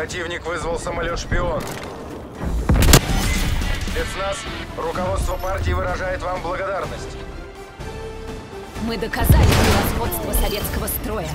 Противник вызвал самолет-шпион. Спецназ, руководство партии выражает вам благодарность. Мы доказали превосходство советского строя.